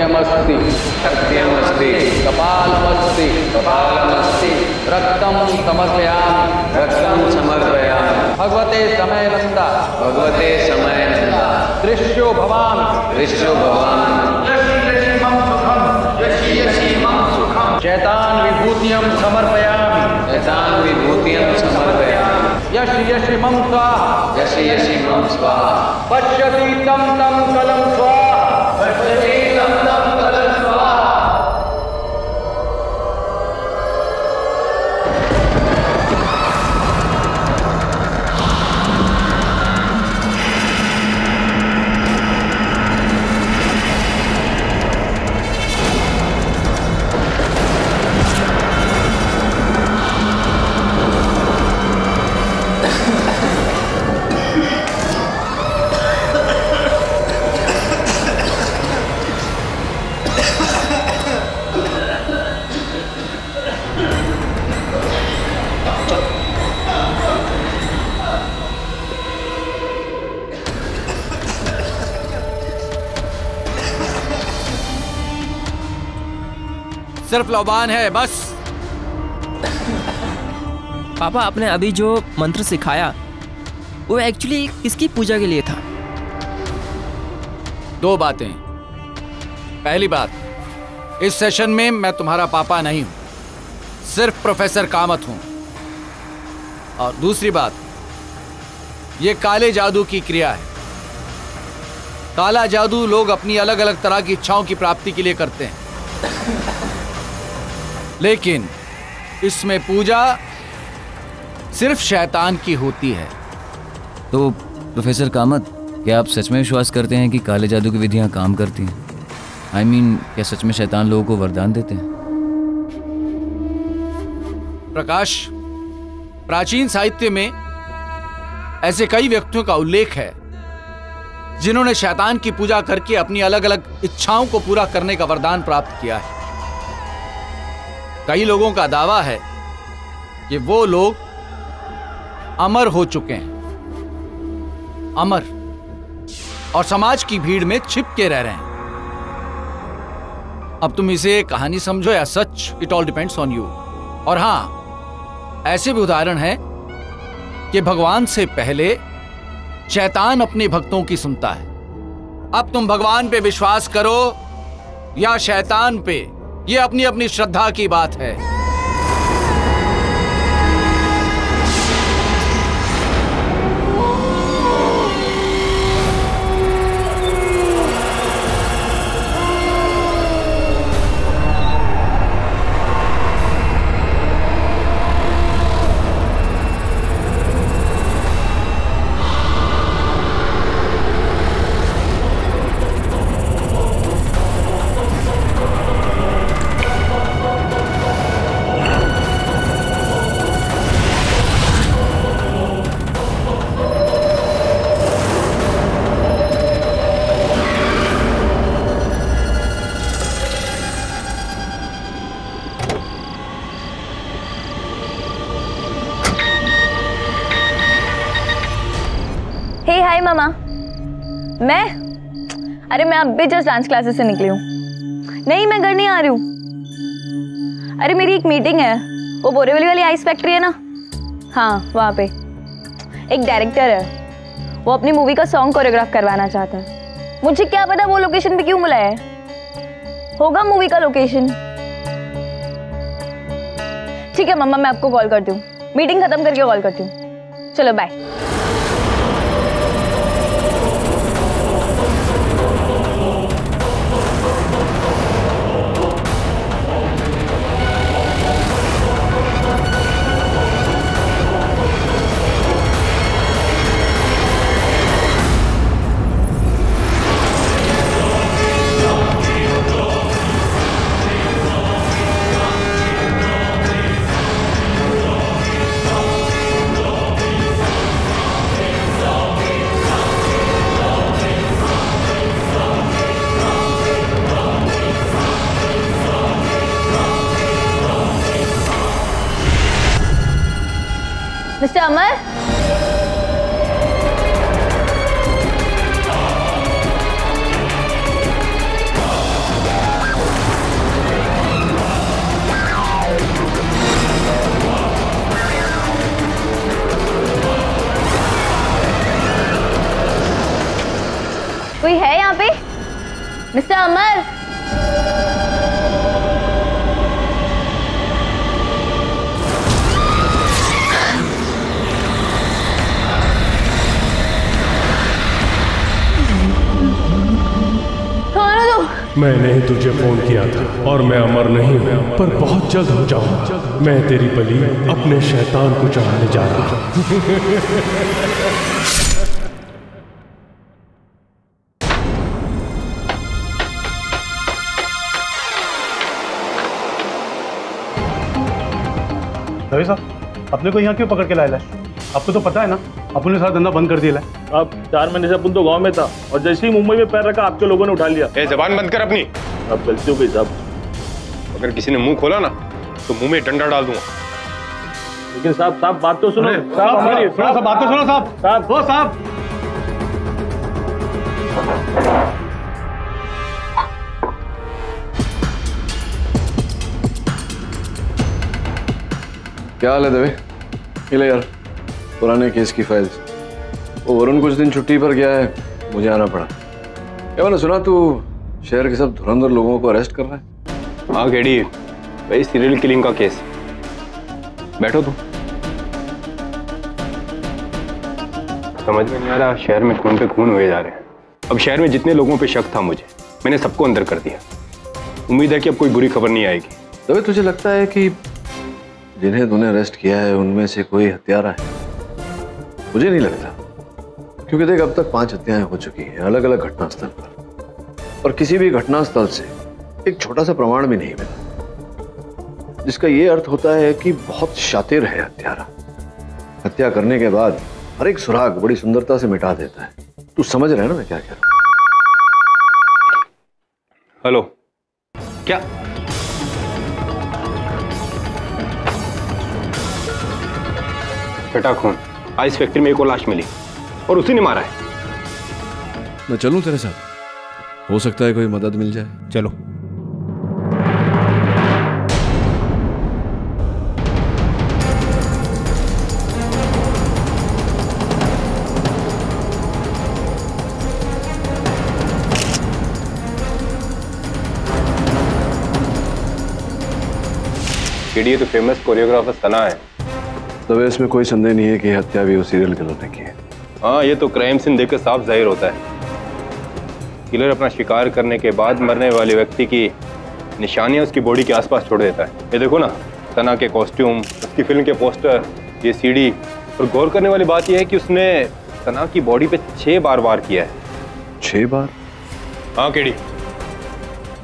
सत्यमस्ति। सत्यमस्ति। कपालमस्ति। कपालमस्ति। रक्तं समर्पयामि। रक्तं समर्पयामि। भगवते समयनन्द। भगवते समयनन्दा। दृश्यो भवामि दृश्यो भवामि चैतान् विभूतियं समर्पयामि यथान् विभूतियं समर्पयामि। यश यश मम स्वाहा। यशि यशि मम स्वाहा। पश्यति तं तं कलं स्वाहा। but the day of the सिर्फ़ लोबान है बस। पापा आपने अभी जो मंत्र सिखाया वो एक्चुअली किसकी पूजा के लिए था? दो बातें। पहली बात इस सेशन में मैं तुम्हारा पापा नहीं हूँ। सिर्फ़ प्रोफेसर कामत हूँ। और दूसरी बात ये काले जादू की क्रिया है। काला जादू लोग अपनी अलग अलग तरह की इच्छाओं की प्राप्ति के लिए करते हैं। लेकिन इसमें पूजा सिर्फ़ शैतान की होती है। तो प्रोफेसर कामत क्या आप सच में विश्वास करते हैं कि काले जादू की विधियाँ काम करती हैं? आई I मीन mean, क्या सच में शैतान लोगों को वरदान देते हैं? प्रकाश प्राचीन साहित्य में ऐसे कई व्यक्तियों का उल्लेख है जिन्होंने शैतान की पूजा करके अपनी अलग अलग इच्छाओं को पूरा करने का वरदान प्राप्त किया है। कई लोगों का दावा है कि वो लोग अमर हो चुके हैं। अमर। और समाज की भीड़ में छिप के रह रहे हैं। अब तुम इसे कहानी समझो या सच it all depends on you और हाँ, ऐसे भी उदाहरण हैं कि भगवान से पहले शैतान अपने भक्तों की सुनता है। अब तुम भगवान पे विश्वास करो या शैतान पे ये अपनी अपनी श्रद्धा की बात है। अब जस्ट डांस क्लासेस से निकली हूँ। नहीं, मैं घर नहीं आ रही हूँ। अरे, मेरी एक मीटिंग है। वो बोरेवली वाली आइस फैक्ट्री है ना? हाँ वहाँ पे। एक डायरेक्टर है। वो अपनी मूवी का सॉन्ग कोरियोग्राफ करवाना चाहता है। मुझे क्या पता वो लोकेशन पे क्यों बुलाया है? होगा मूवी का लोकेशन ठीक है, मम्मा, मैं आपको कॉल करती हूँ। मीटिंग खत्म करके कॉल करती हूँ। चलो बाय कोई है यहाँ पे? मिस्टर अमर? खाना मैंने ही तुझे फ़ोन किया था और मैं अमर नहीं हूँ, पर बहुत जल्द हो जाऊँगा। मैं तेरी बलि अपने शैतान को चढ़ाने जा रहा हूँ। रवि साहब अपने को यहाँ क्यों पकड़ के लाया है? आपको तो पता है ना अपन ने सारा धंधा बंद कर दिया है। अब चार महीने से अपन तो गाँव में था और जैसे ही मुंबई में पैर रखा आपके लोगों ने उठा लिया। ए जबान बंद कर अपनी। अब गलती हो गई साहब। अगर किसी ने मुँह खोला ना तो मुँह में डंडा डाल दूँगा। लेकिन साहब साहब बात तो सुनो साहब हमारी बात तो सुनो साहब। साहब। ओ साहब। क्या हाल है दवे ले यार पुराने केस की फाइल्स वो वरुण कुछ दिन छुट्टी पर गया है मुझे आना पड़ा। क्या मैंने सुना तू शहर के सब धुरंधर लोगों को अरेस्ट कर रहा है। हाँ गेडी भाई सीरियल किलिंग का केस बैठो तुम। समझ में नहीं आ रहा शहर में खून पे खून हुए जा रहे हैं। अब शहर में जितने लोगों पे शक था मुझे मैंने सबको अंदर कर दिया। उम्मीद है कि अब कोई बुरी खबर नहीं आएगी। दवे तुझे लगता है कि जिन्हें तूने अरेस्ट किया है, उनमें से कोई हत्यारा है? मुझे नहीं लगता। क्योंकि देख, अब तक पाँच हत्याएँ हो चुकी हैं अलग अलग घटनास्थल पर। और किसी भी घटनास्थल से एक छोटा सा प्रमाण भी नहीं मिला। जिसका यह अर्थ होता है कि बहुत शातिर है हत्यारा। हत्या करने के बाद हर एक सुराग बड़ी सुंदरता से मिटा देता है। तू समझ रहे ना मैं क्या कह रहा हूँ? हेलो। क्या? छठा खून। आइस फैक्ट्री में एक और लाश मिली। और उसी ने मारा है। मैं चलूँ तेरे साथ? हो सकता है कोई मदद मिल जाए। चलो। ये तो फ़ेमस कोरियोग्राफर सना है। तब इसमें कोई संदेह नहीं है कि हत्या भी उस सीरियल किलर ने की है। हाँ ये तो क्राइम सीन देखकर साफ़ ज़ाहिर होता है। किलर अपना शिकार करने के बाद मरने वाले व्यक्ति की निशानियाँ उसकी बॉडी के आसपास छोड़ देता है। ये देखो ना तना के कॉस्ट्यूम उसकी फ़िल्म के पोस्टर ये सीडी और गौर करने वाली बात यह है कि उसने तना की बॉडी पे छह बार वार किया है। छह बार? हाँ केडी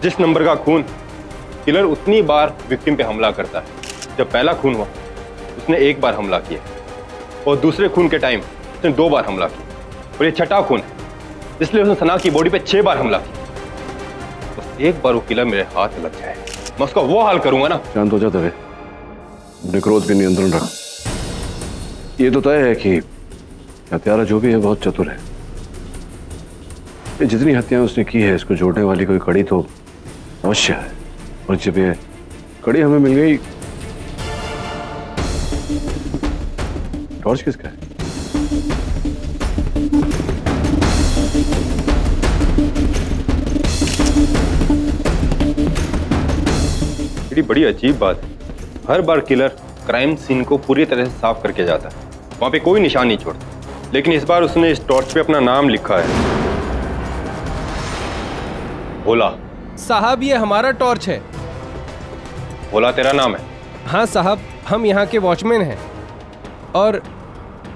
जिस नंबर का खून किलर उतनी बार विक्टिम पे हमला करता है। जब पहला खून हुआ उसने एक बार हमला किया और दूसरे खून के टाइम उसने दो बार हमला किया और ये छठा खून है। इसलिए उसने सना की बॉडी पे छह बार हमला किया। बस एक बार वो किलर मेरे हाथ लग जाए। मैं उसका वो हाल करूँगा ना। शांत हो जा दवे क्रोध पे नियंत्रण रख। ये तो तय है कि हत्यारा जो भी है बहुत चतुर है। ये जितनी हत्याएँ उसने की है, इसको जोड़ने वाली कोई कड़ी तो अवश्य है। और जब ये कड़ी हमें मिल गई टॉर्च किसका है? बड़ी बड़ी अजीब बात है। हर बार किलर क्राइम सीन को पूरी तरह से साफ़ करके जाता है। वहाँ पे कोई निशान नहीं छोड़ता। लेकिन इस बार उसने इस टॉर्च पे अपना नाम लिखा है। भोला। साहब ये हमारा टॉर्च है। भोला तेरा नाम है? हाँ साहब हम यहाँ के वॉचमैन हैं। और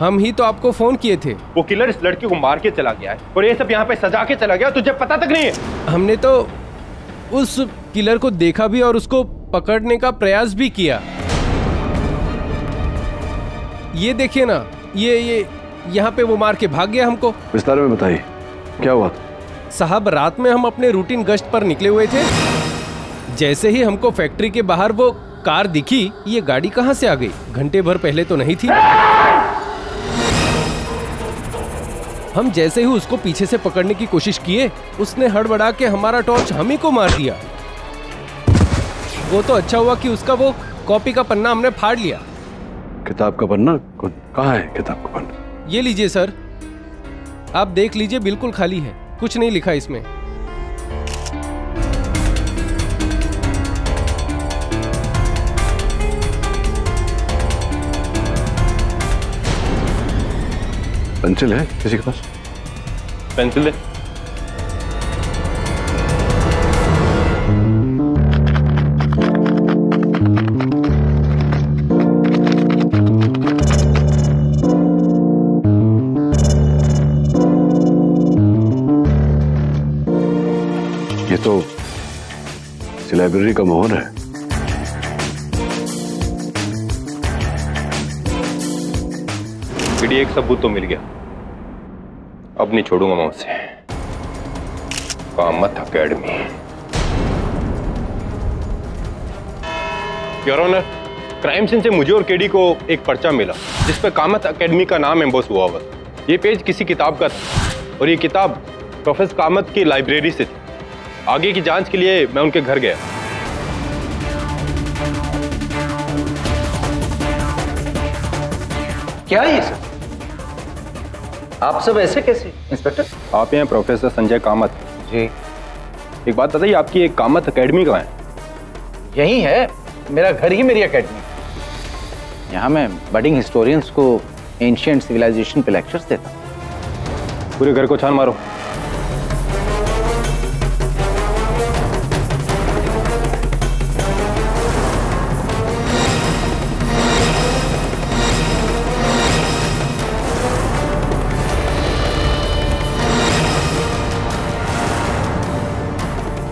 हम ही तो आपको फ़ोन किए थे। वो किलर इस लड़की को मार के चला गया है और ये सब यहाँ पे सजा के चला गया तुझे पता तक नहीं है? हमने तो उस किलर को देखा भी और उसको पकड़ने का प्रयास भी किया। ये देखिए ना ये ये यहाँ पे वो मार के भाग गया हमको। विस्तार में बताइए क्या हुआ? था साहब रात में हम अपने रूटीन गश्त पर निकले हुए थे। जैसे ही हमको फैक्ट्री के बाहर वो कार दिखी ये गाड़ी कहाँ से आ गई? घंटे भर पहले तो नहीं थी। हम जैसे ही उसको पीछे से पकड़ने की कोशिश किए उसने हड़बड़ा के हमारा टॉर्च हम ही को मार दिया। वो तो अच्छा हुआ कि उसका वो कॉपी का पन्ना हमने फाड़ लिया। किताब का पन्ना? कहाँ है किताब का पन्ना? ये लीजिए सर। आप देख लीजिए बिल्कुल खाली है। कुछ नहीं लिखा इसमें। पेंसिल है किसी के पास? पेंसिल दे ये तो लाइब्रेरी का मोहर है। पीडी एक सबूत तो मिल गया। अब नहीं छोड़ूँगा मैं उसे। Kamat academy. Honour crime scene से मुझे और केडी को एक पर्चा मिला, जिस पे कामत अकेडमी का नाम एम्बोस हुआ हुआ। ये पेज किसी किताब का था, और ये किताब प्रोफेसर कामत की लाइब्रेरी से थी। आगे की जाँच के लिए मैं उनके घर गया। क्या ये सब? आप सब ऐसे कैसे? इंस्पेक्टर आप हैं प्रोफेसर संजय कामत। जी। एक बात बताइए आपकी एक कामत अकेडमी कहाँ है? यही है मेरा घर ही मेरी अकेडमी। यहाँ मैं बडिंग हिस्टोरियंस को एंशियंट सिविलाइजेशन पे लेक्चर्स देता पूरे घर को छान मारो।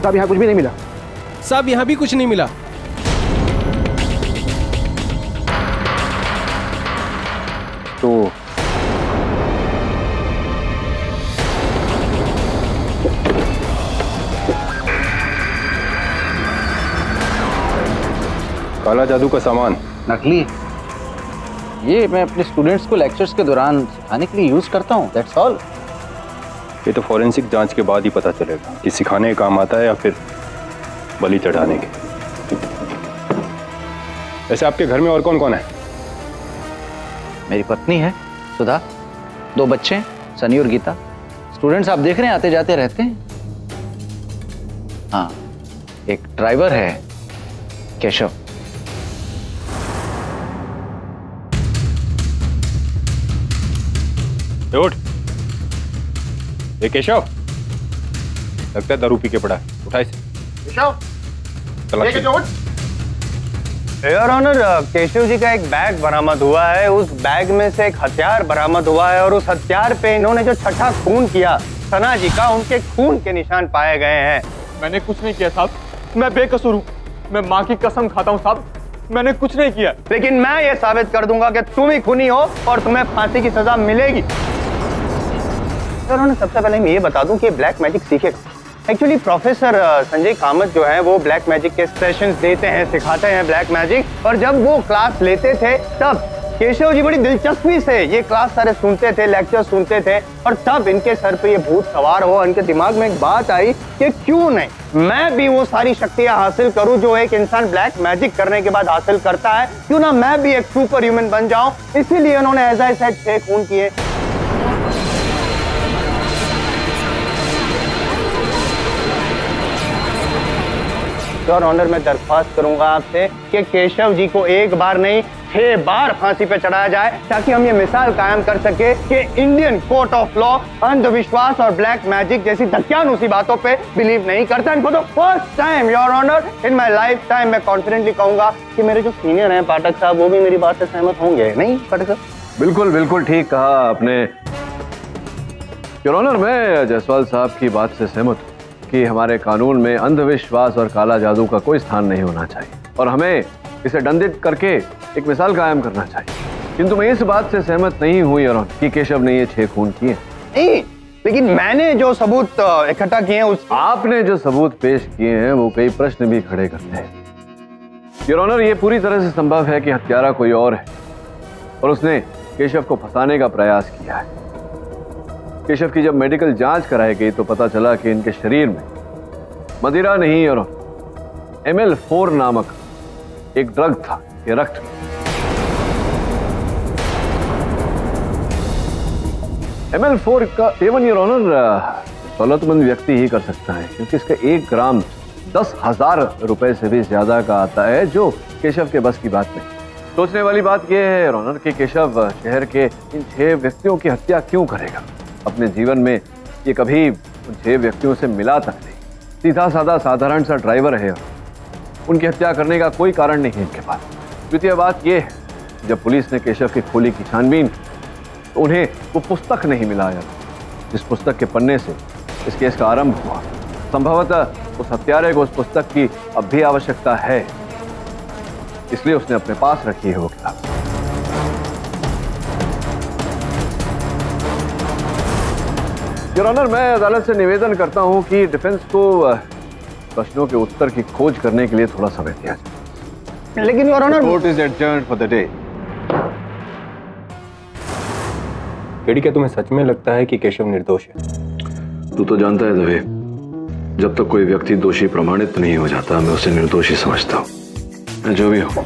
साहब यहाँ कुछ भी नहीं मिला। साहब यहाँ भी कुछ नहीं मिला। तो काला जादू का सामान। नकली। ये मैं अपने स्टूडेंट्स को लेक्चर्स के दौरान सिखाने के लिए यूज़ करता हूँ दैट्स ऑल ये तो फॉरेंसिक जाँच के बाद ही पता चलेगा कि सिखाने का काम आता है या फिर बलि चढ़ाने के। वैसे आपके घर में और कौन कौन है? मेरी पत्नी है सुधा। दो बच्चे सनी और गीता। स्टूडेंट्स आप देख रहे हैं आते जाते रहते हैं। हाँ एक ड्राइवर है केशव। उठ। ये केशव। लगता है दारू पी के पड़ा है। उठा इसे। योर ऑनर केशव जी का एक बैग बरामद हुआ है। उस बैग में से एक हथियार बरामद हुआ है और उस हथियार पे इन्होंने जो छठा खून किया सना जी का उनके खून के निशान पाए गए हैं। मैंने कुछ नहीं किया साहब। मैं बेकसूर हूँ। मैं माँ की कसम खाता हूँ साहब। मैंने कुछ नहीं किया। लेकिन मैं ये साबित कर दूँगा कि तुम ही खूनी हो और तुम्हें फांसी की सजा मिलेगी। सर, उन्हें सबसे पहले मैं ये बता दूँ कि ब्लैक मैजिक सीखेगा। एक्चुअली प्रोफेसर संजय कामत जो है, वो ब्लैक मैजिक के सेशंस देते हैं, सिखाते हैं ब्लैक मैजिक और जब वो क्लास लेते थे, तब केशव जी बड़ी दिलचस्पी से ये क्लास सारे सुनते थे लेक्चर सुनते थे। और तब इनके सर पे ये भूत सवार हो इनके दिमाग में एक बात आई कि क्यों नहीं? मैं भी वो सारी शक्तियाँ हासिल करूँ जो एक इंसान ब्लैक मैजिक करने के बाद हासिल करता है। क्यों ना मैं भी एक सुपर ह्यूमन बन जाऊँ? इसीलिए उन्होंने एज आई सेट छह खून किए। और ऑनर मैं दरख्वास्त करूँगा आपसे कि केशव जी को एक बार नहीं, छह बार फांसी पे चढ़ाया जाए ताकि हम ये मिसाल कायम कर सके कि इंडियन कोर्ट ऑफ़ लॉ अंधविश्वास और ब्लैक मैजिक जैसी धक्यानुसी बातों पे बिलीव नहीं करता। For the first time your honour in my lifetime मैं कॉन्फिडेंटली कहूँगा कि मेरे जो सीनियर हैं, पाठक साहब, वो भी मेरी बात से सहमत होंगे। नहीं, पाठक साहब? बिल्कुल बिल्कुल ठीक कहा आपने। योर ऑनर मैं जायसवाल साहब की बात से सहमत हूँ। कि हमारे कानून में अंधविश्वास और काला जादू का कोई स्थान नहीं होना चाहिए। और हमें इसे दंडित करके एक मिसाल कायम करना चाहिए। किंतु मैं इस बात से सहमत नहीं हुई और कि केशव ने ये छह खून किए नहीं लेकिन मैंने जो सबूत इकट्ठा किए हैं उस आपने जो सबूत पेश किए हैं वो कई प्रश्न भी खड़े करते हैं। योर ऑनर ये पूरी तरह से संभव है कि हत्यारा कोई और है। और उसने केशव को फंसाने का प्रयास किया है। केशव की जब मेडिकल जाँच कराई गई तो पता चला कि इनके शरीर में मदिरा नहीं और एम एल फोर नामक एक ड्रग था, ये रक्त एम एल फोर का सेवन ईयर ऑनर दौलतमंद व्यक्ति ही कर सकता है, क्योंकि इसका एक ग्राम दस हज़ार रुपए से भी ज़्यादा का आता है, जो केशव के बस की बात नहीं। सोचने वाली बात यह है रोनर कि केशव शहर के इन छह व्यक्तियों की हत्या क्यों करेगा? अपने जीवन में ये कभी छह व्यक्तियों से मिला तक नहीं। सीधा साधा साधारण सा ड्राइवर है उनकी हत्या करने का कोई कारण नहीं है इनके पास। द्वितीय बात यह है, जब पुलिस ने केशव की खोली की छानबीन तो उन्हें वो पुस्तक नहीं मिला मिलाया जिस पुस्तक के पन्ने से इस केस का आरंभ हुआ, संभवतः उस हत्यारे को उस पुस्तक की अब भी आवश्यकता है। इसलिए उसने अपने पास रखी है वो किताब। योर ऑनर मैं अदालत से निवेदन करता हूँ कि डिफेंस को प्रश्नों के उत्तर की खोज करने के लिए थोड़ा समय दिया जाए। लेकिन your honour court is adjourn for the day KD क्या तुम्हें सच में लगता है कि केशव निर्दोष है? तू तो जानता है दवे जब तक कोई व्यक्ति दोषी प्रमाणित नहीं हो जाता मैं उसे निर्दोषी समझता हूँ। मैं जो भी हूँ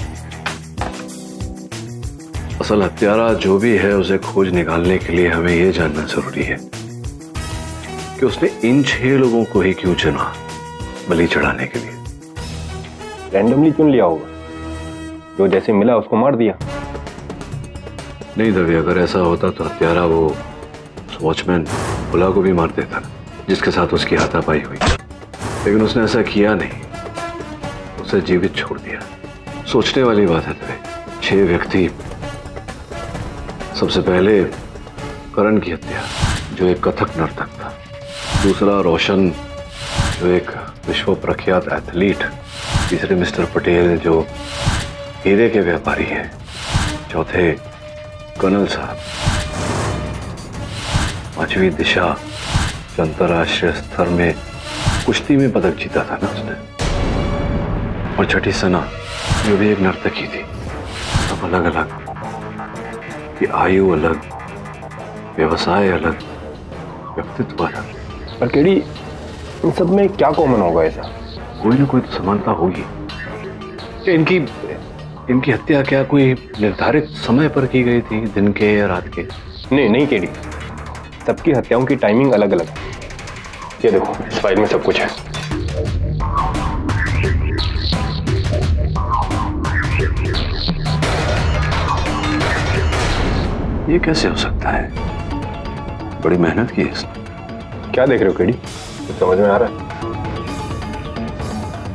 असल हत्यारा जो भी है उसे खोज निकालने के लिए हमें यह जानना ज़रूरी है। कि उसने इन छह लोगों को ही क्यों चुना? बलि चढ़ाने के लिए। रैंडमली चुन लिया होगा। जो जैसे मिला उसको मार दिया। नहीं दवे अगर ऐसा होता तो हत्यारा वो वॉचमैन भुला को भी मार देता जिसके साथ उसकी हाथापाई हुई। लेकिन उसने ऐसा किया नहीं। उसे जीवित छोड़ दिया। सोचने वाली बात है दवे छह व्यक्ति सबसे पहले करण की हत्या जो एक कथक नर्तक था। दूसरा रोशन, जो एक विश्व प्रख्यात एथलीट, तीसरे मिस्टर पटेल जो हीरे के व्यापारी हैं, चौथे कर्नल साहब। पांचवी दिशा अंतर्राष्ट्रीय स्तर में कुश्ती में पदक जीता था ना उसने। और छठी सना जो भी एक नर्तकी थी। सब अलग अलग की आयु अलग, व्यवसाय अलग, व्यक्तित्व अलग। पर केडी इन सब में क्या कॉमन होगा ऐसा? कोई ना कोई तो समानता होगी। क्या इनकी इनकी हत्या क्या कोई निर्धारित समय पर की गई थी दिन के या रात के? नहीं नहीं केडी सबकी हत्याओं की टाइमिंग अलग अलग ये देखो इस फ़ाइल में सब कुछ है। ये कैसे हो सकता है? बड़ी मेहनत की है इसने। क्या देख रहे हो केडी? कुछ समझ में आ रहा है?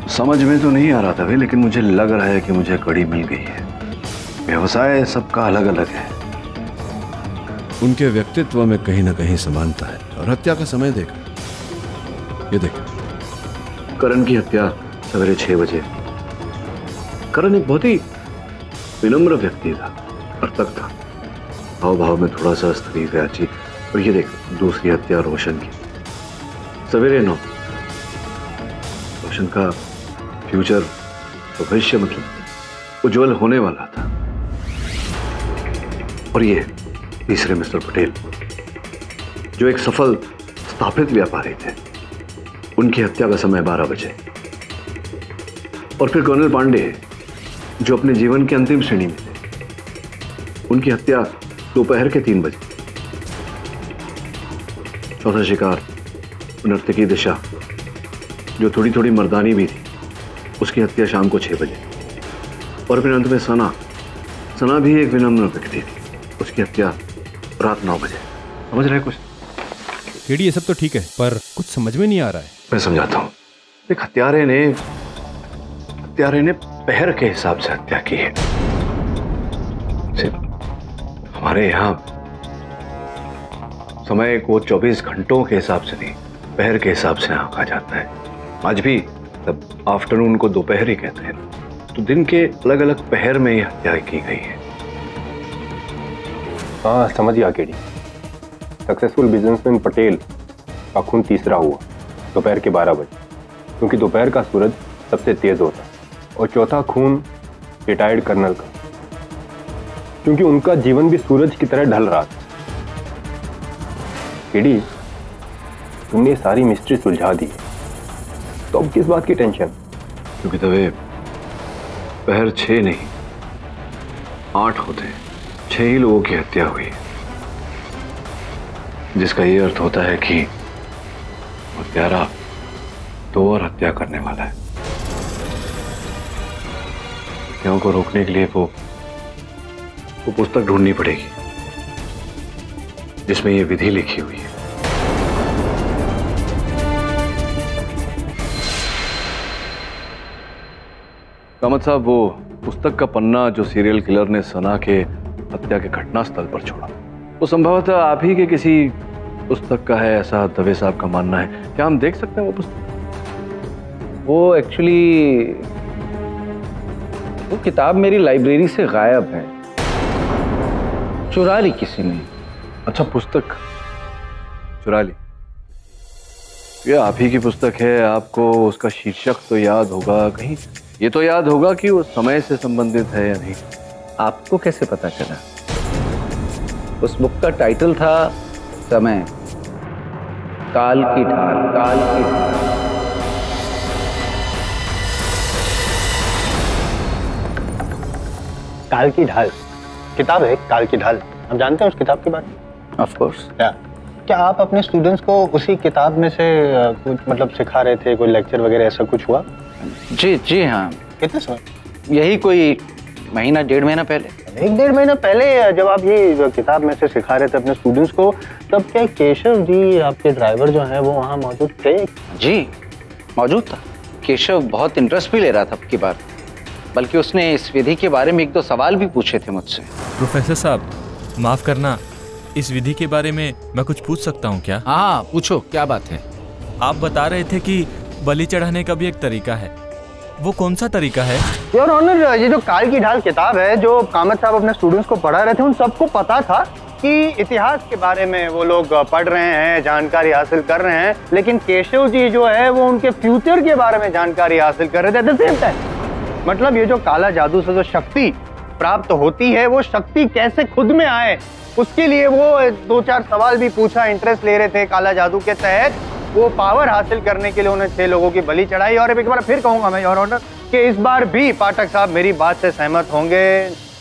समझ में तो नहीं आ रहा था भाई लेकिन मुझे लग रहा है कि मुझे कड़ी मिल गई है। व्यवसाय सबका अलग अलग है। उनके व्यक्तित्व में कहीं ना कहीं समानता है और हत्या का समय देख ये देखिए करण की हत्या सवेरे छह बजे। करण एक बहुत ही विनम्र व्यक्ति था नर्तक था। भाव भाव में थोड़ा सा स्त्री व्याची और ये देख दूसरी हत्या रोशन की। सवेरे नौ। रोशन का फ्यूचर भविष्य मतलब उज्जवल होने वाला था। और ये तीसरे मिस्टर पटेल, जो एक सफल स्थापित व्यापारी थे, उनकी हत्या का समय बारह बजे। और फिर कर्नल पांडे, जो अपने जीवन के अंतिम श्रेणी में थे, उनकी हत्या दोपहर के तीन बजे। चौथा शिकार नर्तकी दिशा जो थोड़ी थोड़ी मर्दानी भी थी उसकी हत्या शाम को छह बजे। और फिर अंत में सना सना भी एक विनम्र व्यक्ति थी उसकी हत्या रात नौ बजे। समझ रहे कुछ? केडी ये सब तो ठीक है पर कुछ समझ में नहीं आ रहा है। मैं समझाता हूँ। एक हत्यारे ने हत्यारे ने पहर के हिसाब से हत्या की है। हमारे यहाँ समय को 24 घंटों के हिसाब से नहीं पहर के हिसाब से आंका जाता है। आज भी तब आफ्टरनून को दोपहर ही कहते हैं। तो दिन के अलग अलग पहर में ही हत्या की गई है। हाँ समझ गया, केडी। सक्सेसफुल बिजनेसमैन पटेल का खून तीसरा हुआ, दोपहर के 12 बजे। क्योंकि दोपहर का सूरज सबसे तेज होता है और चौथा खून रिटायर्ड कर्नल का। क्योंकि उनका जीवन भी सूरज की तरह ढल रहा था। केडी तुमने सारी मिस्ट्री सुलझा दी। तो अब किस बात की टेंशन क्योंकि तवे पहर छह नहीं, आठ होते छह ही लोगों की हत्या हुई जिसका ये अर्थ होता है कि हत्यारा दो और हत्या करने वाला है। हत्याओं को रोकने के लिए वो वो पुस्तक ढूंढनी पड़ेगी, जिसमें ये विधि लिखी हुई है। कामत साहब वो पुस्तक का पन्ना जो सीरियल किलर ने सना के हत्या के घटना स्थल पर छोड़ा। वो संभवतः आप ही के किसी पुस्तक का है ऐसा दवे साहब का मानना है। क्या हम देख सकते हैं वो पुस्तक? वो एक्चुअली वो किताब मेरी लाइब्रेरी से गायब है। चुरा ली किसी ने। अच्छा पुस्तक? चुरा ली ये आप ही की पुस्तक है आपको उसका शीर्षक तो याद होगा कहीं ये तो याद होगा कि वो समय से संबंधित है या नहीं। आपको कैसे पता चला? उस बुक का टाइटल था समय। काल की ढाल काल की ढाल काल की ढाल। किताब है काल की ढाल। आप जानते हैं उस किताब के बारे में? ऑफ़ कोर्स क्या? क्या आप अपने स्टूडेंट्स को उसी किताब में से कुछ मतलब सिखा रहे थे कोई लेक्चर वगैरह ऐसा कुछ हुआ? जी जी हाँ। कितने समय यही कोई महीना डेढ़ महीना पहले। एक डेढ़ महीना पहले जब आप ये किताब में से सिखा रहे थे अपने स्टूडेंट्स को तब क्या केशव जी आपके ड्राइवर जो हैं वो वहाँ मौजूद थे? जी मौजूद था। केशव बहुत इंटरेस्ट भी ले रहा था अब की बार। बल्कि उसने इस विधि के बारे में एक दो सवाल भी पूछे थे मुझसे। प्रोफेसर साहब माफ़ करना इस विधि के बारे में मैं कुछ पूछ सकता हूँ क्या? हाँ पूछो क्या बात है? आप बता रहे थे कि बलि चढ़ाने का भी एक तरीका है। वो कौन सा तरीका है? योर ऑनर ये जो काल की ढाल किताब है जो कामत साहब अपने स्टूडेंट्स को पढ़ा रहे थे उन सबको पता था कि इतिहास के बारे में वो लोग पढ़ रहे हैं जानकारी हासिल कर रहे हैं लेकिन केशव जी जो है वो उनके फ्यूचर के बारे में जानकारी हासिल कर रहे थे सेम टाइम मतलब ये जो काला जादू से जो शक्ति प्राप्त होती है, वो शक्ति कैसे खुद में आए? उसके लिए वो दो चार सवाल भी पूछा इंटरेस्ट ले रहे थे काला जादू के तहत। वो पावर हासिल करने के लिए उन्हें छह लोगों की बलि चढ़ाई और एक बार फिर कहूँगा मैं योर ऑनर कि इस बार भी पाठक साहब मेरी बात से सहमत होंगे।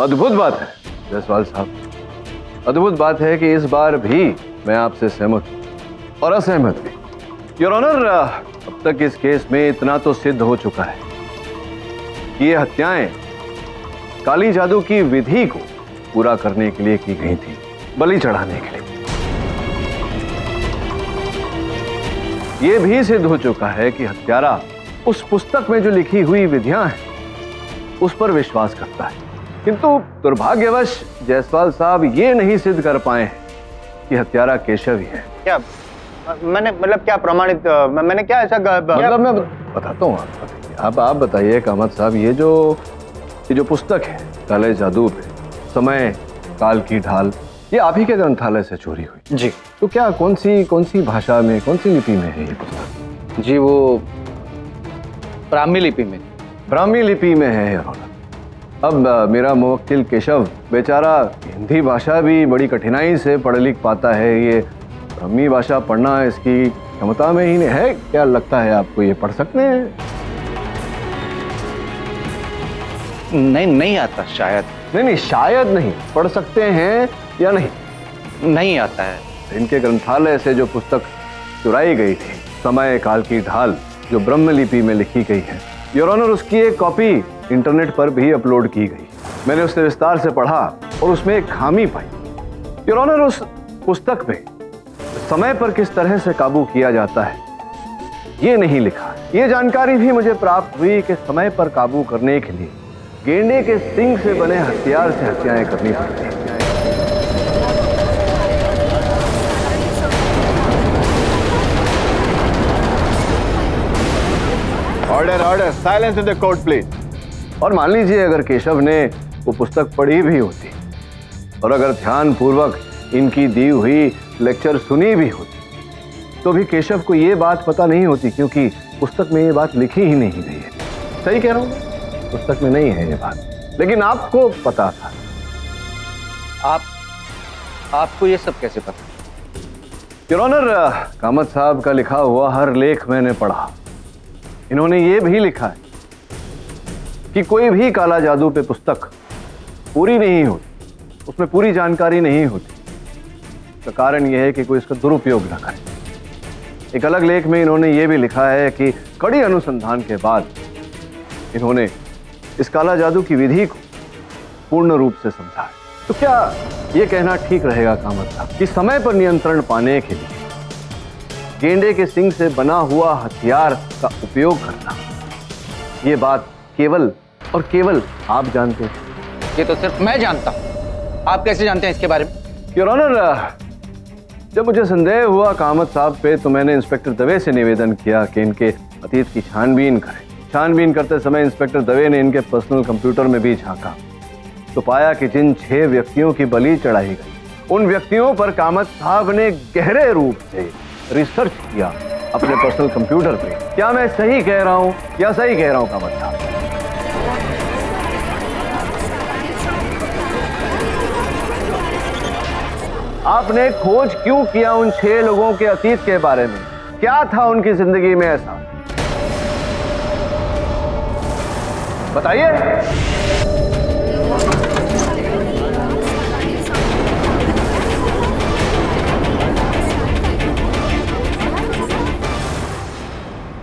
अद्भुत बात है जयसवाल साहब। अद्भुत बात है कि इस बार भी मैं आपसे सहमत और असहमत भी। योर ऑनर अब तक इस केस में इतना तो सिद्ध हो चुका है कि ये हत्याएँ काली जादू की विधि को पूरा करने के लिए की गई थी बलि चढ़ाने के लिए। ये भी सिद्ध हो चुका है कि हत्यारा उस पुस्तक में जो लिखी हुई विधियाँ हैं उस पर विश्वास करता है। किंतु दुर्भाग्यवश जायसवाल साहब ये नहीं सिद्ध कर पाए हैं कि हत्यारा केशव ही है। क्या मैंने मतलब क्या प्रमाणित मैंने क्या ऐसा मतलब मैं बताता हूँ आप आप बताइए कामत साहब ये जो ये जो पुस्तक है काले जादू पे समय काल की ढाल ये आप ही के ग्रंथालय से चोरी हुई। जी। तो क्या कौन सी कौन सी भाषा में कौन सी लिपि में है ये पुस्तक? जी वो ब्राह्मी लिपि में। ब्राह्मी लिपि में है ऑनर अब मेरा मुवक्किल केशव बेचारा हिंदी भाषा भी बड़ी कठिनाई से पढ़ लिख पाता है ये ब्राह्मी भाषा पढ़ना इसकी क्षमता में ही नहीं है क्या लगता है आपको ये पढ़ सकते हैं? नहीं नहीं आता शायद। नहीं नहीं शायद नहीं। पढ़ सकते हैं या नहीं? नहीं आता है। इनके ग्रंथालय से जो पुस्तक चुराई गई थी समय काल की ढाल जो ब्रह्म लिपि में लिखी गई है योर ऑनर उसकी एक कॉपी इंटरनेट पर भी अपलोड की गई। मैंने उसे विस्तार से पढ़ा और उसमें एक खामी पाई। योर ऑनर उस पुस्तक में समय पर किस तरह से काबू किया जाता है ये नहीं लिखा। ये जानकारी भी मुझे प्राप्त हुई कि समय पर काबू करने के लिए गेंडे के सिंह से बने हथियार से हत्याएँ करनी पड़ती हैं। Order order silence in the court please और मान लीजिए अगर केशव ने वो पुस्तक पढ़ी भी होती और अगर ध्यान पूर्वक इनकी दी हुई लेक्चर सुनी भी होती तो भी केशव को ये बात पता नहीं होती क्योंकि पुस्तक में ये बात लिखी ही नहीं गई है। सही कह रहा हूँ? पुस्तक में नहीं है ये बात। लेकिन आपको पता था। आप आपको ये सब कैसे पता? योर ऑनर कामत साहब का लिखा हुआ हर लेख मैंने पढ़ा। इन्होंने ये भी लिखा है कि कोई भी काला जादू पे पुस्तक पूरी नहीं होती उसमें पूरी जानकारी नहीं होती। इसका कारण यह है कि कोई इसका दुरुपयोग न करे। एक अलग लेख में इन्होंने ये भी लिखा है कि कड़ी अनुसंधान के बाद इन्होंने इस काला जादू की विधि को पूर्ण रूप से समझा है तो क्या ये कहना ठीक रहेगा कामत साहब कि समय पर नियंत्रण पाने के लिए गेंडे के सिंह से बना हुआ हथियार का उपयोग करना ये बात केवल और केवल आप जानते हैं। ये तो सिर्फ़ मैं जानता हूँ। आप कैसे जानते हैं इसके बारे में? योर ऑनर जब मुझे संदेह हुआ कामत साहब पे तो मैंने इंस्पेक्टर दवे से निवेदन किया कि इनके अतीत की छानबीन करें। छानबीन करते समय इंस्पेक्टर दवे ने इनके पर्सनल कंप्यूटर में भी झांका तो पाया कि जिन छह व्यक्तियों की बलि चढ़ाई गई, उन व्यक्तियों पर कामत साहब ने गहरे रूप से रिसर्च किया अपने पर्सनल कंप्यूटर पे। क्या मैं सही कह रहा हूँ? या सही कह रहा हूँ, कामत साहब? आपने खोज क्यों किया उन छह लोगों के अतीत के बारे में? क्या था उनकी ज़िंदगी में ऐसा? बताइए।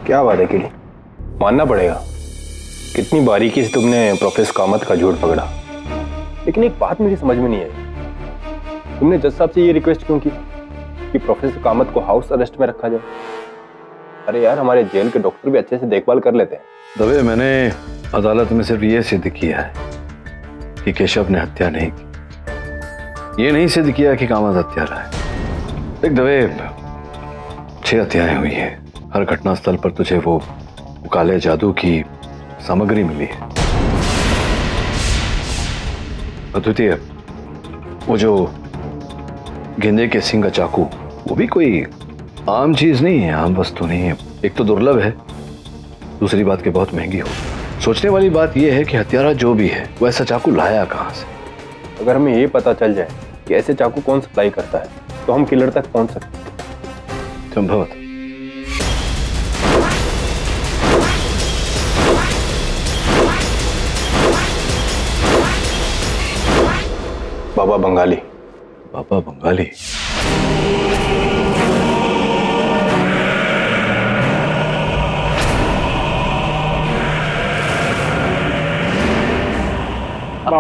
क्या बात है किली मानना पड़ेगा। कितनी बारीकी से तुमने प्रोफेसर कामत का झूठ पकड़ा। लेकिन एक बात मुझे समझ में नहीं आई। तुमने जज साहब से ये रिक्वेस्ट क्यों की? कि प्रोफेसर कामत को हाउस अरेस्ट में रखा जाए। अरे यार, हमारे जेल के डॉक्टर भी अच्छे से देखभाल कर लेते हैं। दबे, मैंने अदालत में सिर्फ़ ये सिद्ध किया है कि केशव ने हत्या नहीं की। ये नहीं सिद्ध किया कि कामत हत्यारा है। देख दबे, छह हत्याएँ हुई हैं। हर घटनास्थल पर तुझे वो वो काले जादू की सामग्री मिली है। अद्वितीय, वो जो गेंदे के सिंह का चाकू, वो भी कोई आम चीज़ नहीं है, आम वस्तु नहीं है। एक तो दुर्लभ है दूसरी बात के बहुत महँगी हो सोचने वाली बात यह है कि हत्यारा जो भी है वो ऐसा चाकू लाया कहाँ से? अगर हमें ये पता चल जाए कि ऐसे चाकू कौन सप्लाई करता है तो हम किलर तक पहुँच सकते हैं। संभवत। बाबा बंगाली। बाबा बंगाली?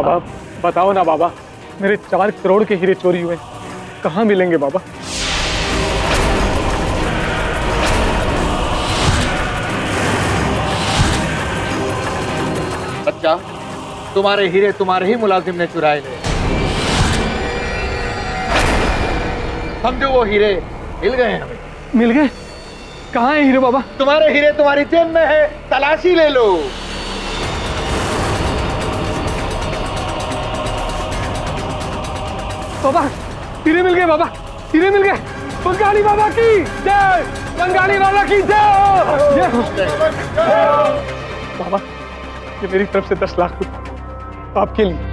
बाबा बताओ ना बाबा मेरे चार करोड़ के हीरे चोरी हुए कहाँ मिलेंगे बाबा? बच्चा तुम्हारे हीरे तुम्हारे ही मुलाजिम ने चुराए ले समझो वो हीरे मिल गए हमें। मिल गए? कहाँ है हीरे बाबा? तुम्हारे हीरे तुम्हारी जेब में है तलाशी ले लो। बाबा हीरे मिल गए बाबा हीरे मिल गए। बंगाली बाबा की जय, बंगाली बाबा की जय। बाबा, ये मेरी तरफ़ से दस लाख रुपए आपके लिए।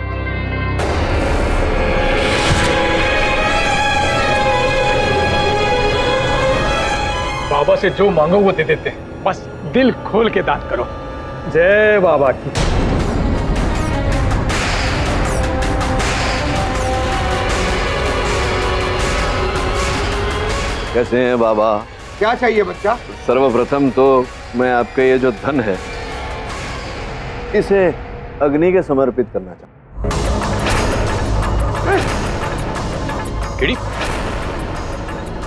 बाबा से जो मांगो वो दे देते हैं। बस दिल खोल के दान करो। जय बाबा की। कैसे हैं बाबा? क्या चाहिए बच्चा? सर्वप्रथम तो मैं आपका ये जो धन है इसे अग्नि के समर्पित करना चाहता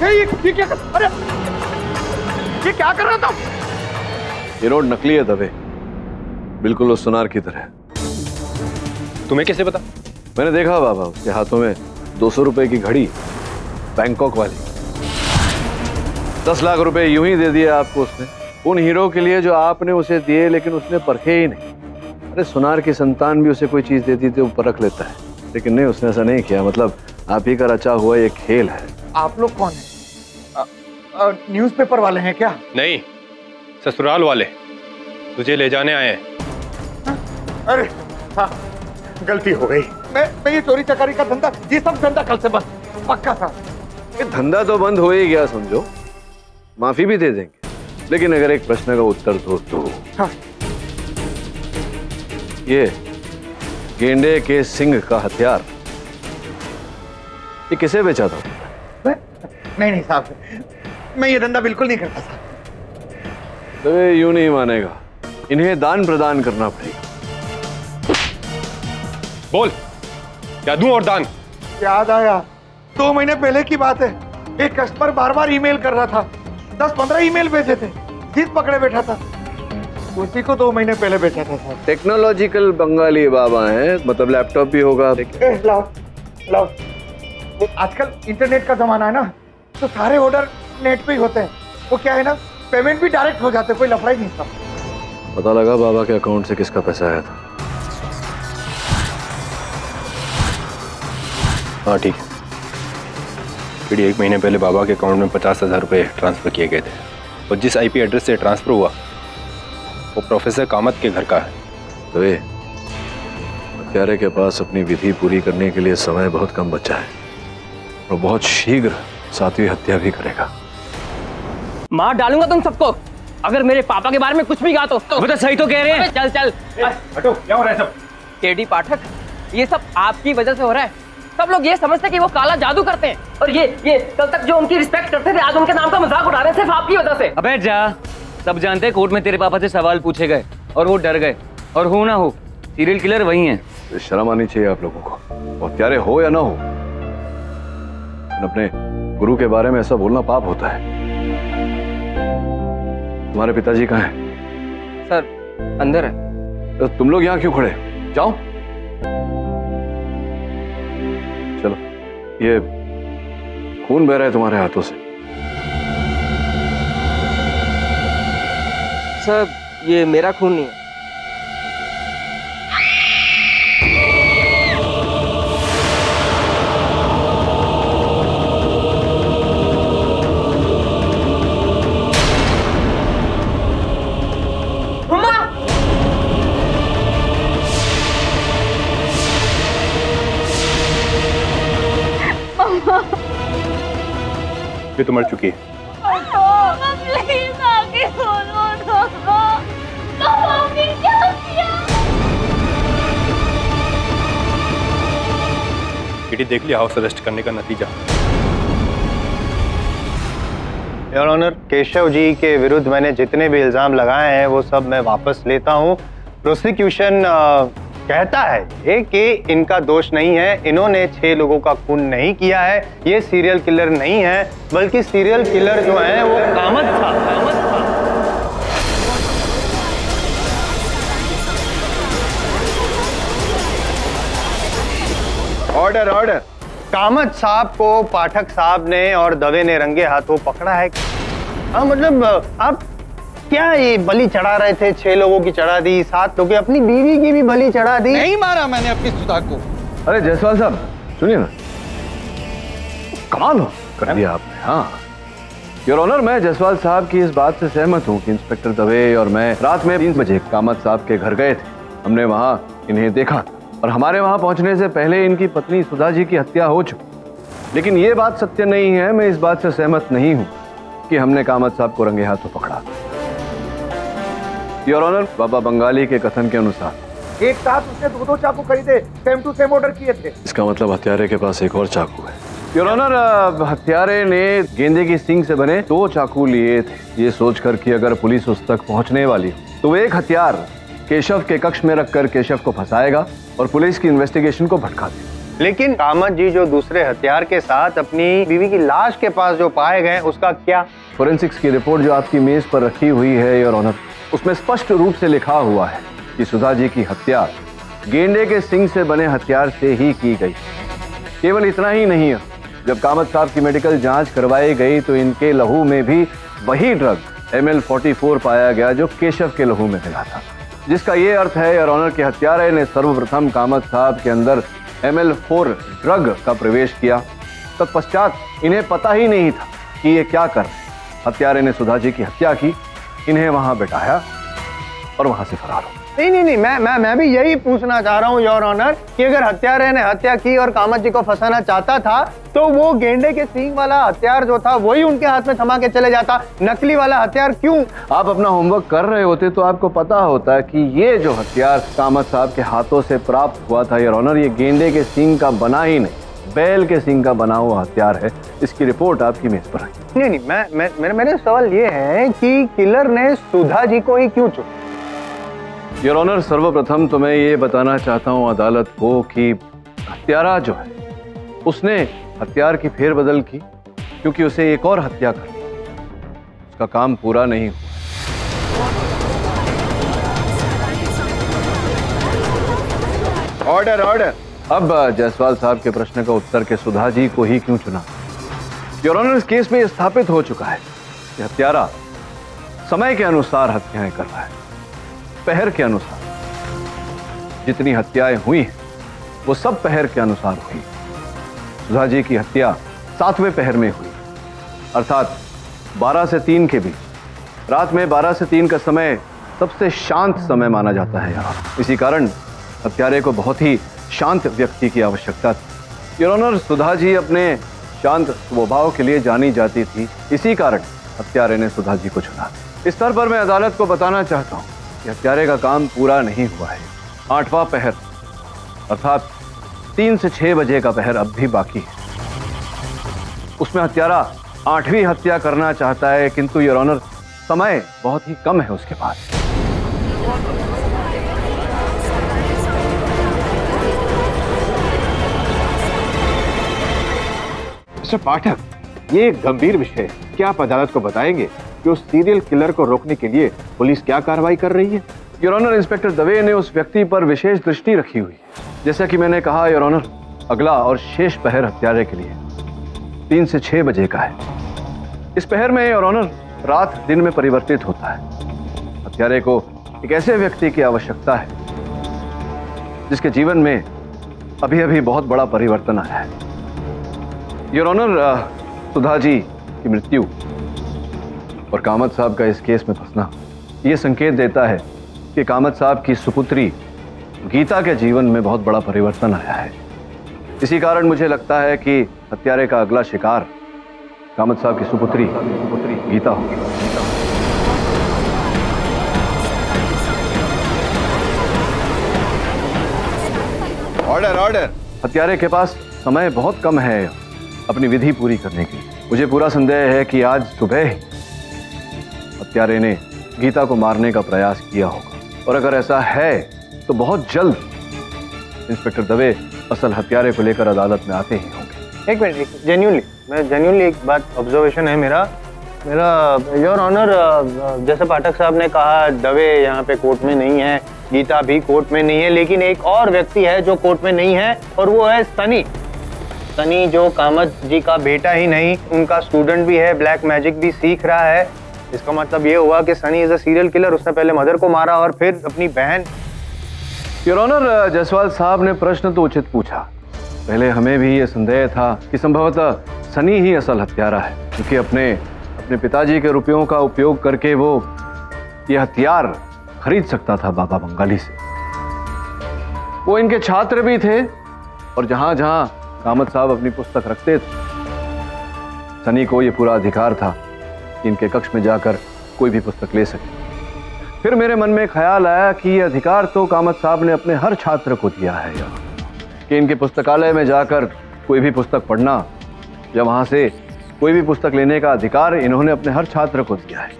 ये ये ये क्या कर अरे! ये क्या कर रहा था? ये नोट नकली है दबे बिल्कुल उस सुनार की तरह। तुम्हें कैसे पता? मैंने देखा बाबा उसके हाथों में दो सौ रुपए की घड़ी बैंकॉक वाली। दस लाख रुपए यूँ ही दे दिए आपको उसने। उन हीरो के लिए जो आपने उसे दिए लेकिन उसने परखे ही नहीं। अरे सुनार की संतान भी उसे कोई चीज़ देती थी वो परख लेता है। लेकिन नहीं उसने ऐसा नहीं किया। मतलब आप ही का रचा हुआ ये खेल है। आप लोग कौन है? न्यूज़पेपर वाले हैं क्या? नहीं ससुराल वाले। तुझे ले जाने आए हैं? अरे हाँ गलती हो गई। मैं मैं ये चोरी चकारी का धंधा ये सब धंधा कल से बंद। पक्का था। ये धंधा तो बंद हो ही गया समझो। माफ़ी भी दे देंगे। लेकिन अगर एक प्रश्न का उत्तर दो तो? हाँ। ये गेंडे के सिंह का हथियार। ये किसे बेचा था? नहीं नहीं साहब। मैं ये धंधा बिल्कुल नहीं करता था तो ये यूँ नहीं मानेगा। इन्हें दान प्रदान करना पड़ेगा। बोल। क्या दूँ और दान? याद आया। दो महीने पहले की बात है। एक कस्टमर बार बार ईमेल कर रहा था। दस पंद्रह ईमेल भेजे थे जीत पकड़े बैठा था। उसी को दो महीने पहले बेचा था साहब टेक्नोलॉजिकल बंगाली बाबा है मतलब लैपटॉप भी होगा। लाओ लाओ। आजकल इंटरनेट का जमाना है ना तो सारे ऑर्डर नेट पे ही होते हैं। वो क्या है ना पेमेंट भी डायरेक्ट हो जाते हैं, कोई लफड़ा ही नहीं था। पता लगा बाबा के अकाउंट से किसका पैसा आया था। हाँ ठीक है। फिर एक महीने पहले बाबा के अकाउंट में पचास हज़ार रुपये ट्रांसफ़र किए गए थे। और जिस आईपी एड्रेस से ट्रांसफ़र हुआ वो प्रोफेसर कामत के घर का है। तो ये हत्यारे के पास अपनी विधि पूरी करने के लिए समय बहुत कम बचा है। और बहुत शीघ्र सातवीं हत्या भी करेगा। मार डालूँगा तुम सबको। अगर मेरे पापा के बारे में कुछ भी कहा तो, तो तो सही तो कह रहे हैं। चल चल। हटो क्या हो रहा है सब? केडी पाठक ये सब आपकी वजह से हो रहा है। सब लोग ये समझते कि वो काला जादू करते हैं। और ये ये कल तक जो उनकी रिस्पेक्ट करते थे आज उनके नाम का मज़ाक उड़ा रहे हैं सिर्फ़ आपकी वजह से। अबे जा। सब जानते हैं कोर्ट में तेरे पापा से सवाल पूछे गए और वो डर गए। और हो ना हो सीरियल किलर वही है। तो शर्म आनी चाहिए आप लोगों को। वो हत्यारे हो या ना हो अपने गुरु के बारे में ऐसा बोलना पाप होता है। तुम्हारे पिताजी कहाँ हैं? सर अंदर है। तो तुम लोग यहाँ क्यों खड़े? जाओ। ये खून बह रहा है तुम्हारे हाथों से। सर ये मेरा खून नहीं है। ये तो मर चुकी है। तो देख लिया हाउस अरेस्ट करने का नतीजा। योर ऑनर केशव जी के विरुद्ध मैंने जितने भी इल्ज़ाम लगाए हैं वो सब मैं वापस लेता हूँ। प्रोसिक्यूशन कहता है कि, इनका दोष नहीं है। इन्होंने छह लोगों का खून नहीं किया है। ये सीरियल किलर नहीं है, बल्कि सीरियल किलर जो है, वो कामत था। कामत था ऑर्डर ऑर्डर कामत साहब को पाठक साहब ने और दवे ने रंगे हाथों पकड़ा है। हाँ मतलब आप क्या ये बलि चढ़ा रहे थे? छह लोगों की चढ़ा दी सात लोगों की अपनी बीवी की भी बलि चढ़ा दी। नहीं मारा मैंने अपनी सुधा को। अरे जायसवाल साहब सुनिए ना। कमाल हो कर दिया आपने हाँ। योर ऑनर मैं जसवाल साहब की इस बात से सहमत हूँ कि इंस्पेक्टर दवे और मैं रात में तीन बजे कामत साहब के घर गए थे। हमने वहाँ इन्हें देखा और हमारे वहाँ पहुँचने से पहले इनकी पत्नी सुधा जी की हत्या हो चुकी। लेकिन ये बात सत्य नहीं है मैं इस बात से सहमत नहीं हूँ कि हमने कामत साहब को रंगे हाथों पकड़ा योर ऑनर बाबा बंगाली के कथन के अनुसार। एक साथ उसने दो दो चाकू खरीदे सेम टू सेम ऑर्डर किए थे। इसका मतलब हत्यारे के पास एक और चाकू है। योर ऑनर हत्यारे ने गेंदे की सिंग से बने दो चाकू लिए थे। ये सोचकर कि अगर पुलिस उस तक पहुँचने वाली हो तो वो एक हथियार केशव के कक्ष में रखकर केशव को फंसाएगा और पुलिस की इन्वेस्टिगेशन को भटका देगा। लेकिन कामत जी जो दूसरे हथियार के साथ अपनी बीवी की लाश के पास जो पाए गए उसका क्या? फोरेंसिक्स की रिपोर्ट जो आपकी मेज पर रखी हुई है योर ऑनर उसमें स्पष्ट रूप से लिखा हुआ है कि सुधा जी की हत्या गेंडे के सिंह से बने हथियार से ही की गई। केवल इतना ही नहीं है जब कामत साहब की मेडिकल जाँच करवाई गई तो इनके लहू में भी वही ड्रग एम एल पाया गया जो केशव के लहू में मिला था। जिसका ये अर्थ है योर ऑनर के हत्यारे ने सर्वप्रथम कामत साहब के अंदर एम एल ड्रग का प्रवेश किया। तत्पश्चात इन्हें पता ही नहीं था कि ये क्या कर हत्यारे ने सुधा जी की हत्या की इन्हें वहाँ बिठाया और वहाँ से फरार हो नहीं नहीं नहीं मैं मैं मैं भी यही पूछना चाह रहा हूँ योर ऑनर कि अगर हत्यारे ने हत्या की और कामत जी को फंसाना चाहता था तो वो गेंडे के सींग वाला हथियार जो था वही उनके हाथ में थमा के चले जाता। नकली वाला हथियार क्यों? आप अपना होमवर्क कर रहे होते तो आपको पता होता कि ये जो हथियार कामत साहब के हाथों से प्राप्त हुआ था योर ऑनर ये गेंडे के सींग का बना ही नहीं। बैल के सिंग का बना हुआ हथियार है। इसकी रिपोर्ट आपकी मेज पर रखी नहीं नहीं मैं मैं मेरा मेरा सवाल ये है कि किलर ने सुधा जी को ही क्यों चुना? योर ऑनर सर्वप्रथम तो मैं ये बताना चाहता हूँ अदालत को कि हत्यारा जो है उसने हथियार की फेरबदल की क्योंकि उसे एक और हत्या करनी उसका काम पूरा नहीं हुआ। ऑर्डर ऑर्डर अब जायसवाल साहब के प्रश्न का उत्तर के सुधा जी को ही क्यों चुना? इस केस में स्थापित हो चुका है। कि हत्यारा समय के अनुसार हत्याएँ कर रहा है। पहर के अनुसार। जितनी हत्याएँ हुई वो सब पहर के अनुसार हुई। सुधा जी की हत्या सातवें पहर में हुई। अर्थात 12 से 3 के बीच। रात में 12 से 3 का समय सबसे शांत समय माना जाता है यहाँ। इसी कारण हत्यारे को बहुत ही शांत व्यक्ति की आवश्यकता थी। योर सुधा जी अपने शांत स्वभाव के लिए जानी जाती थी। इसी कारण हत्यारे ने सुधा जी को चुना। इस स्तर पर मैं अदालत को बताना चाहता हूँ कि हत्यारे का काम पूरा नहीं हुआ है। आठवां पहर, अर्थात तीन से छह बजे का पहर अब भी बाकी है। उसमें हत्यारा आठवीं हत्या करना चाहता है, किंतु योर ऑनर समय बहुत ही कम है उसके पास। मिस्टर पाठक, ये एक गंभीर विषय है। क्या आप अदालत को बताएँगे कि उस सीरियल किलर को रोकने के लिए पुलिस क्या कार्रवाई कर रही है? योर ऑनर इंस्पेक्टर दवे ने उस व्यक्ति पर विशेष दृष्टि रखी हुई है। जैसा कि मैंने कहा योर ऑनर अगला और शेष पहर हत्यारे के लिए तीन से छह बजे का है। इस पहर में योर ऑनर रात दिन में परिवर्तित होता है। हत्यारे को एक ऐसे व्यक्ति की आवश्यकता है जिसके जीवन में अभी अभी बहुत बड़ा परिवर्तन आया है। योर ऑनर सुधा जी की मृत्यु और कामत साहब का इस केस में फंसना यह संकेत देता है कि कामत साहब की सुपुत्री गीता के जीवन में बहुत बड़ा परिवर्तन आया है। इसी कारण मुझे लगता है कि हत्यारे का अगला शिकार कामत साहब की सुपुत्री सुपुत्री गीता होगी। ऑर्डर ऑर्डर हत्यारे के पास समय बहुत कम है। अपनी विधि पूरी करने की। मुझे पूरा संदेह है कि आज सुबह हत्यारे ने गीता को मारने का प्रयास किया होगा। और अगर ऐसा है तो बहुत जल्द इंस्पेक्टर दवे असल हत्यारे को लेकर अदालत में आते ही होंगे। एक मिनट जेन्यूनली मैं जेन्यूनली एक बात ऑब्जर्वेशन है मेरा। मेरा योर ऑनर जैसे पाठक साहब ने कहा, दवे यहाँ पे कोर्ट में नहीं है, गीता भी कोर्ट में नहीं है, लेकिन एक और व्यक्ति है जो कोर्ट में नहीं है, और वो है सनी। सनी, जो कामत जी का बेटा ही नहीं, उनका स्टूडेंट भी है ब्लैक मैजिक भी सीख रहा है। इसका मतलब ये हुआ कि Sunny is a serial killer उसने पहले मदर को मारा और फिर अपनी बहन योर ऑनर जायसवाल साहब ने प्रश्न तो उचित पूछा। पहले हमें भी ये संदेह था कि संभवतः सनी ही असल हत्यारा है, क्योंकि अपने अपने पिताजी के रुपयों का उपयोग करके वो ये हथियार खरीद सकता था बाबा बंगाली से। वो इनके छात्र भी थे और जहाँ जहाँ कामत साहब अपनी पुस्तक रखते थे। सनी को ये पूरा अधिकार था कि इनके कक्ष में जाकर कोई भी पुस्तक ले सके। फिर मेरे मन में ख्याल आया कि ये अधिकार तो कामत साहब ने अपने हर छात्र को दिया है यहाँ कि इनके पुस्तकालय में जाकर कोई भी पुस्तक पढ़ना, या वहाँ से कोई भी पुस्तक लेने का अधिकार इन्होंने अपने हर छात्र को दिया है।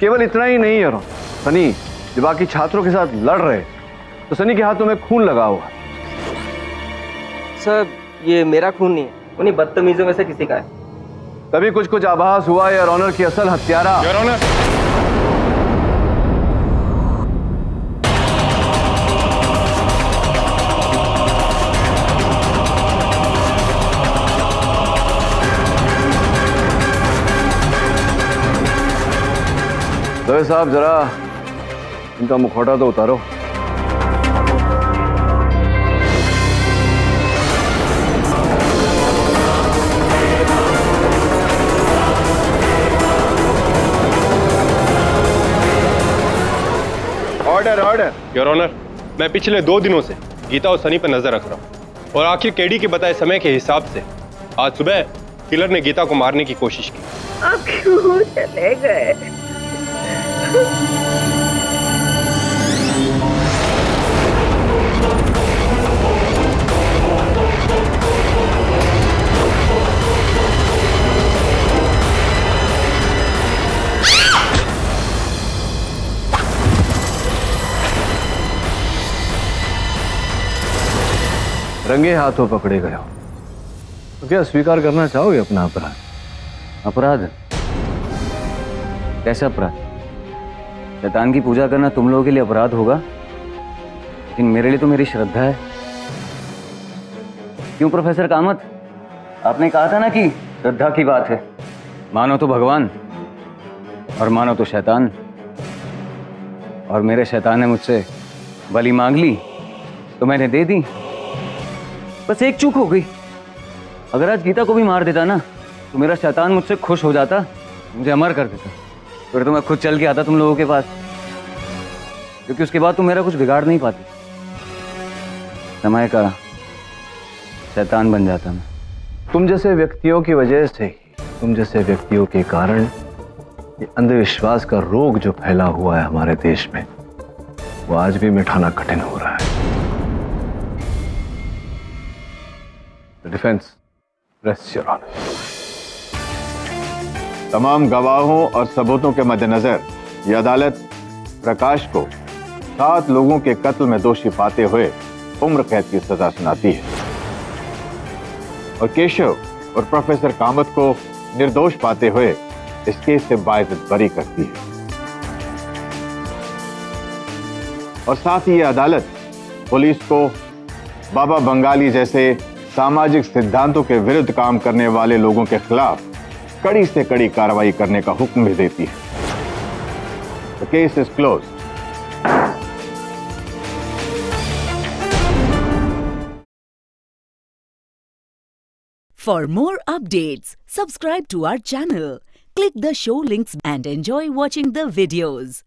केवल इतना ही नहीं है सनी, जब बाकी छात्रों के साथ लड़ रहे तो सनी के हाथों में खून लगा हुआ सर ये मेरा खून नहीं है। उन्हीं बदतमीजों में से किसी का है। तभी कुछ कुछ आभास हुआ यार ऑनर की असल हत्यारा? दवे साहब जरा इनका मुखौटा तो उतारो। योर ऑनर मैं पिछले दो दिनों से गीता और सनी पर नज़र रख रहा हूँ और आखिर केडी के बताए समय के हिसाब से आज सुबह किलर ने गीता को मारने की कोशिश की। आप क्यों चले गए? रंगे हाथों पकड़े गए हो। तो क्या स्वीकार करना चाहोगे अपना अपराध? अपराध? कैसा अपराध? शैतान की पूजा करना तुम लोगों के लिए अपराध होगा, लेकिन मेरे लिए तो मेरी श्रद्धा है। क्यों, प्रोफेसर कामत? आपने कहा था ना कि श्रद्धा की बात है। मानो तो भगवान, और मानो तो शैतान। और मेरे शैतान ने मुझसे बलि मांग ली तो मैंने दे दी। बस एक चूक हो गई। अगर आज गीता को भी मार देता ना तो मेरा शैतान मुझसे खुश हो जाता, मुझे अमर कर देता। फिर तो मैं खुद चल के आता तुम लोगों के पास, क्योंकि उसके बाद तुम मेरा कुछ बिगाड़ नहीं पाते। समय का शैतान बन जाता मैं। तुम जैसे व्यक्तियों की वजह से तुम जैसे व्यक्तियों के कारण, ये अंधविश्वास का रोग जो फैला हुआ है हमारे देश में, वो आज भी मिठाना कठिन हो रहा है। डिफेंस रेस्ट योर ऑनर तमाम गवाहों और सबूतों के मद्देनजर यह अदालत प्रकाश को सात लोगों के कत्ल में दोषी पाते हुए उम्र कैद की सजा सुनाती है। और केशव और प्रोफेसर कामत को निर्दोष पाते हुए इस केस से बाइज्जत बरी करती है। और साथ ही यह अदालत पुलिस को बाबा बंगाली जैसे सामाजिक सिद्धांतों के विरुद्ध काम करने वाले लोगों के खिलाफ कड़ी से कड़ी कार्रवाई करने का हुक्म भी देती है। Case is close for more update subscribe to our channel click the show links and enjoy watching the videos